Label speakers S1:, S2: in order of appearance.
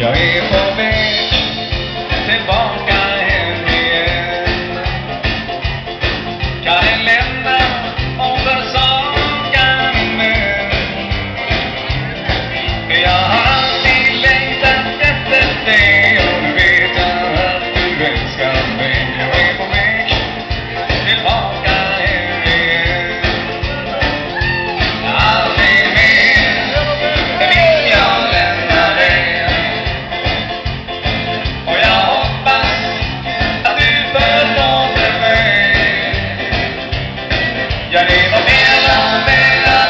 S1: Jag är på väg tillbaka. Italiano.